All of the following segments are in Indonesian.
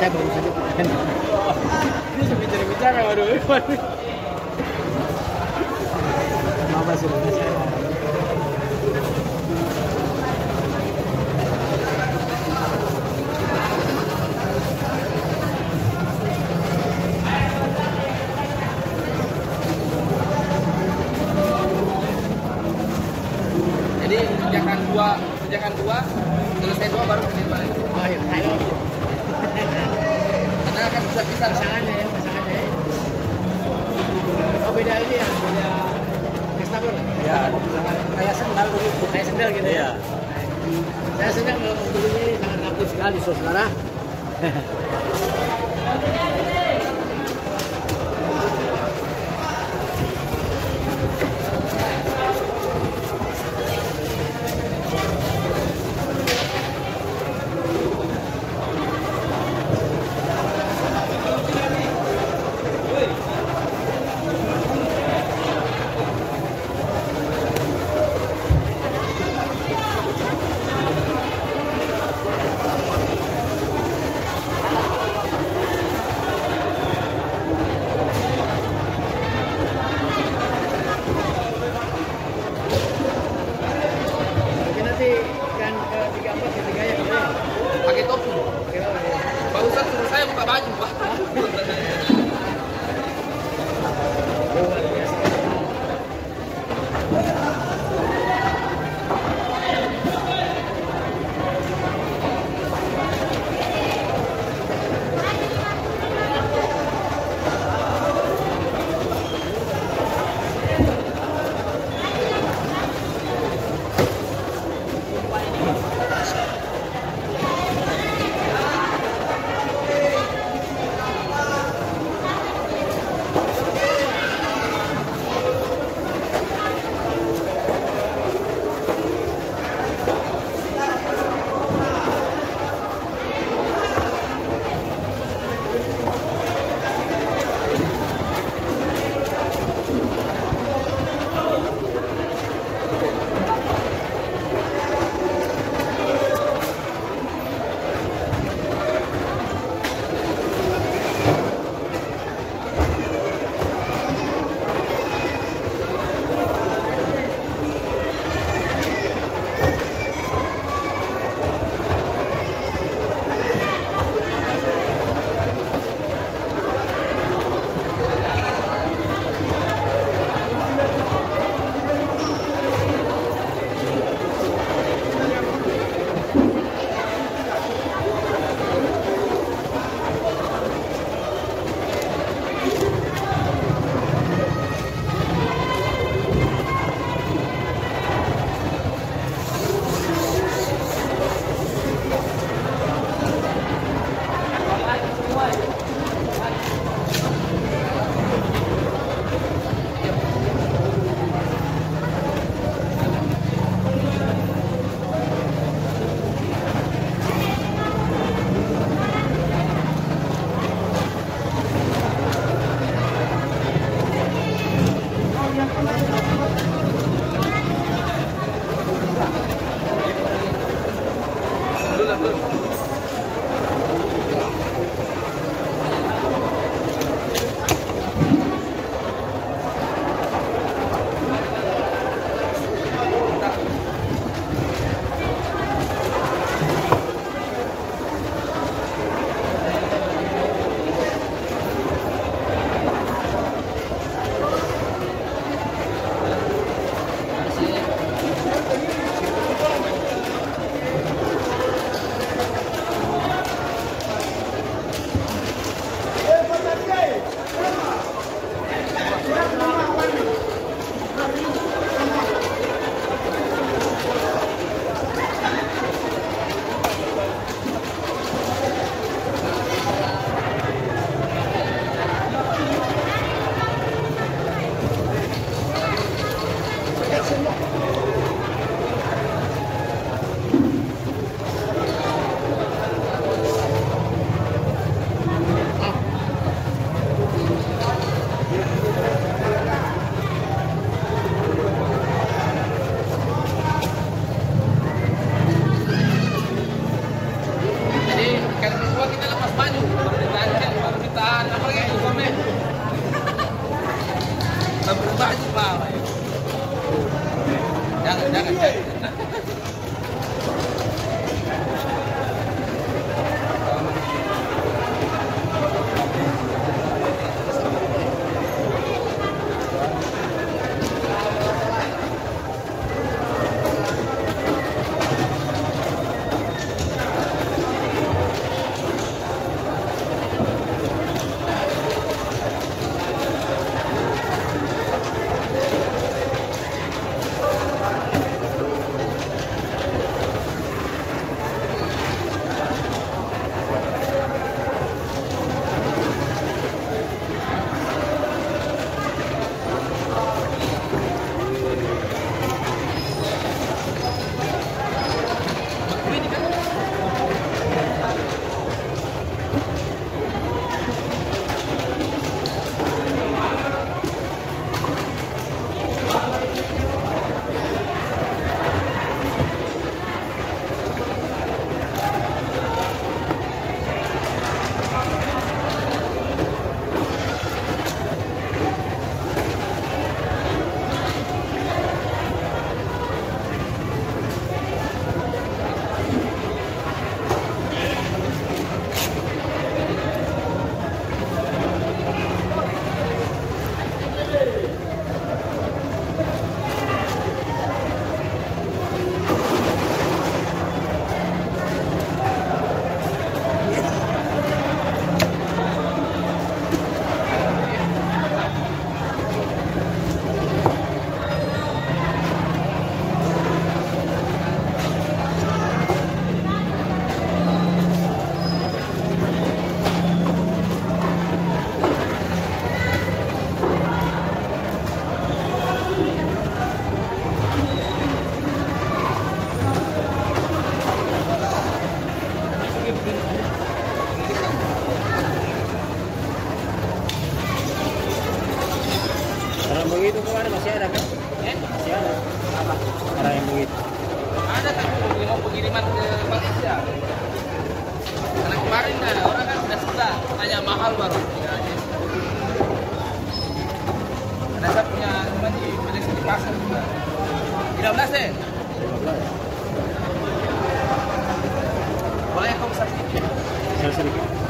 saya baru saja Ini sambil bicara-bicara, waduh. Beda ini ya, beda customer. Ya. Kayak sendal dulu, kayak sendal gitu ya. Iya. Saya sedang mobil ini sangat aktif sekali, saudara. Hey. 잘 쓰니까.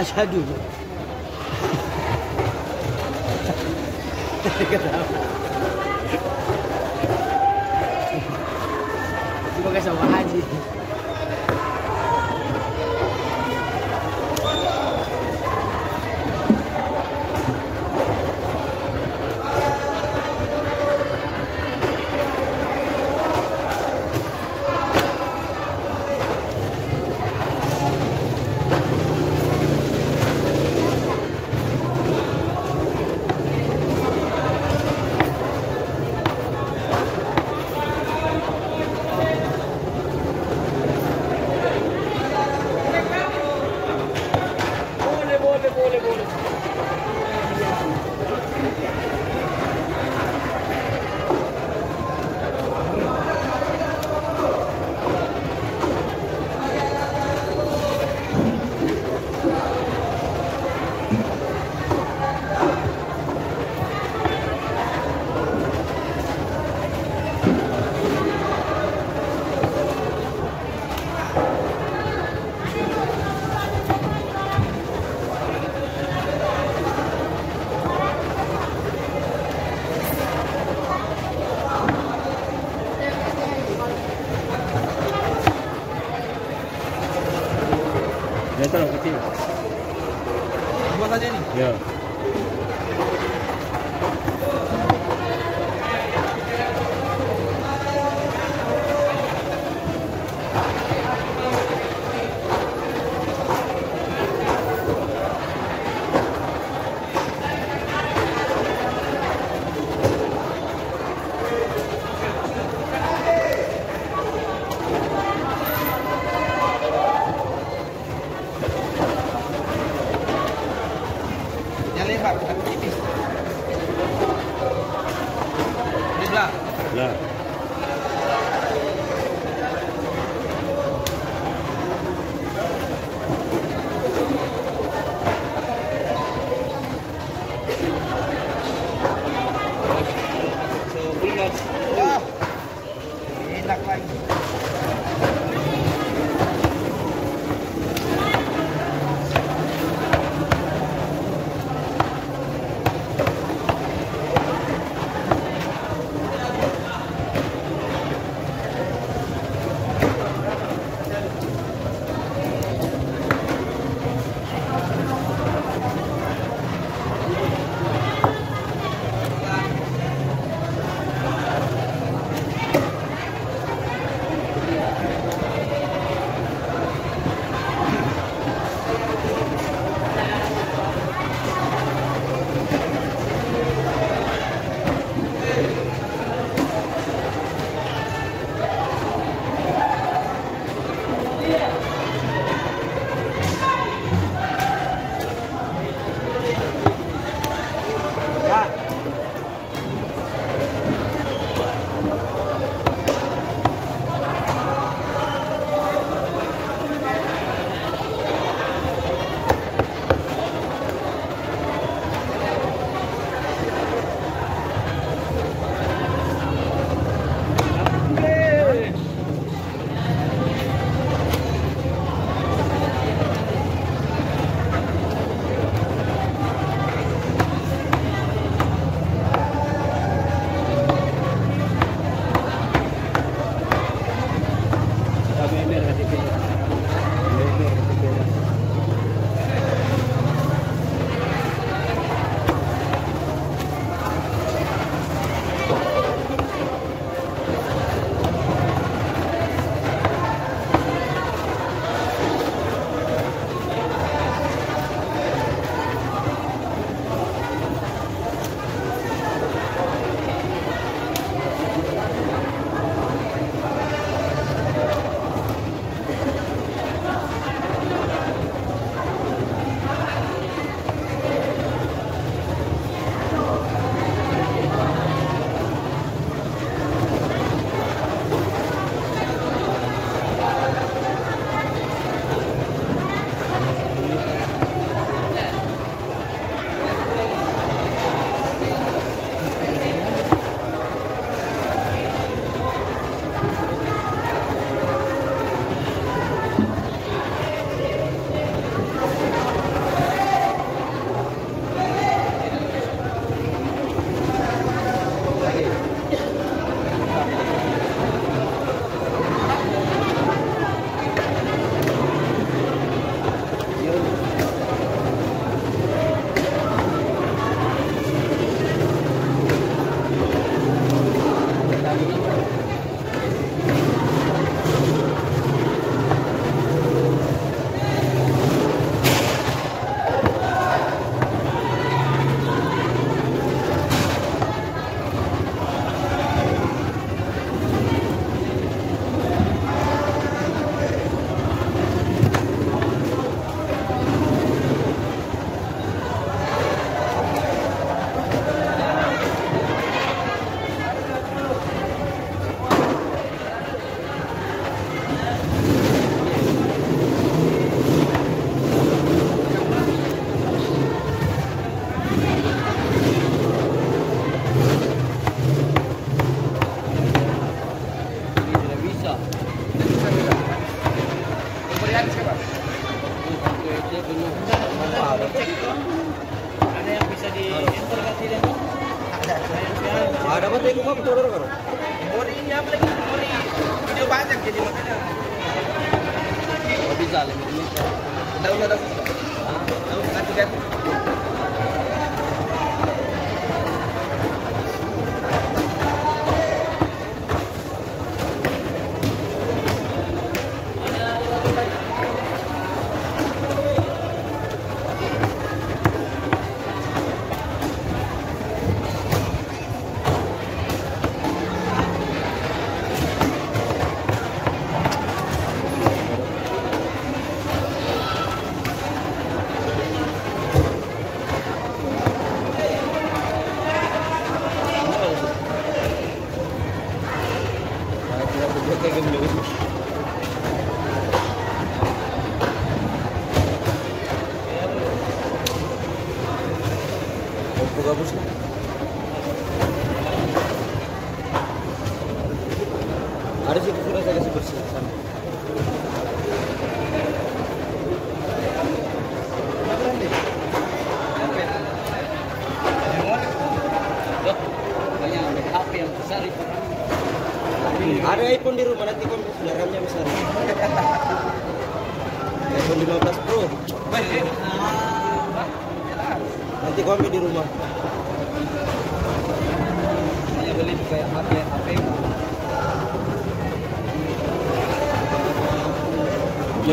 أشهده Terima kasih Pak Haji. Kalau kecil. Buat aja nih. Ya. Ini Gracias.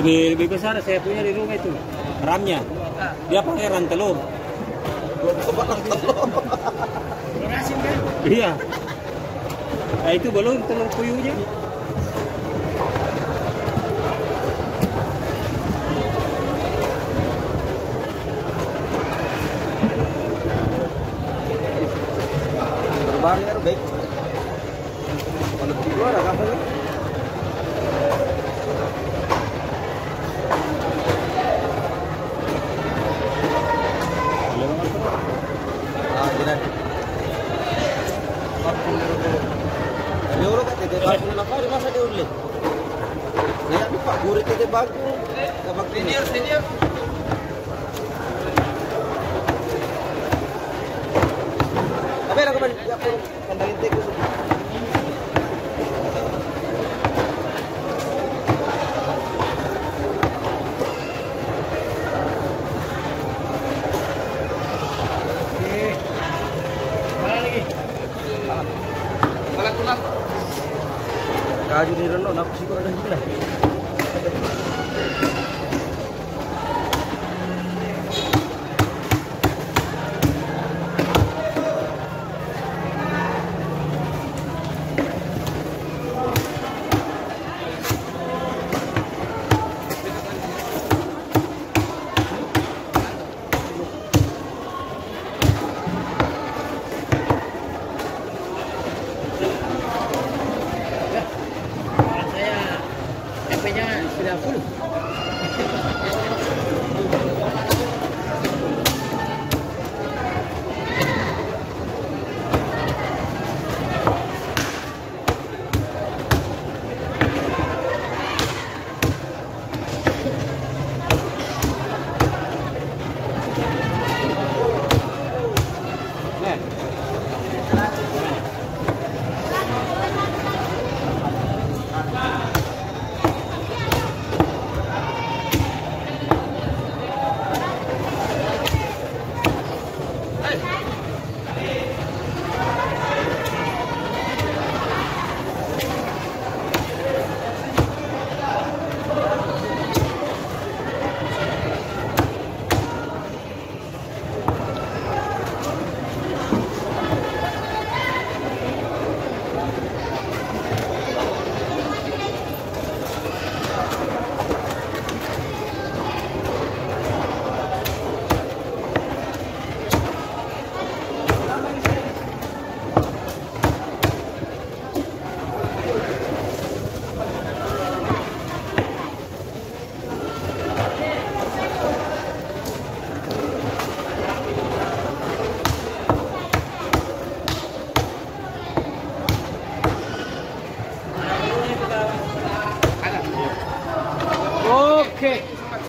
Lebih lebih besar saya punya di rumah itu. RAM-nya. Dia pakai. Lunasin kan? Iya. Nah, itu belum telur puyuhnya. Berbayar baik. Kalau di luar apa ya? Ah, jiran. Euro kan tete bagu na pare masa de urle. Ya di pak gure tete Senior, senior. Abe na kaman ya ko రాజు నీళ్ళలో నాకు చిక్కుడు